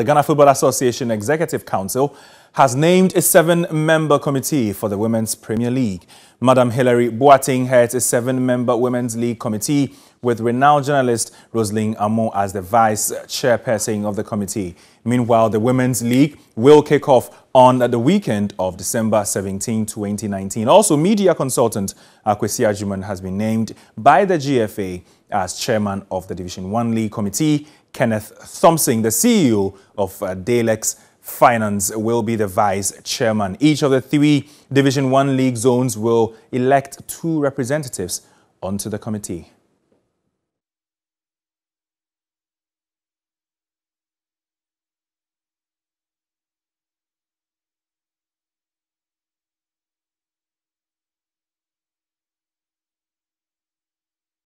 The Ghana Football Association Executive Council has named a seven-member committee for the Women's Premier League. Madam Hilary Boateng heads a seven-member Women's League committee with renowned journalist Rosalind Amoh as the vice chairperson of the committee. Meanwhile, the Women's League will kick off on the weekend of December 17, 2019. Also, media consultant Akwesi Agyeman has been named by the GFA as chairman of the Division 1 League Committee. Kenneth Thompson, the CEO of uh, Dalex Finance, will be the vice chairman. Each of the three Division 1 League zones will elect two representatives onto the committee.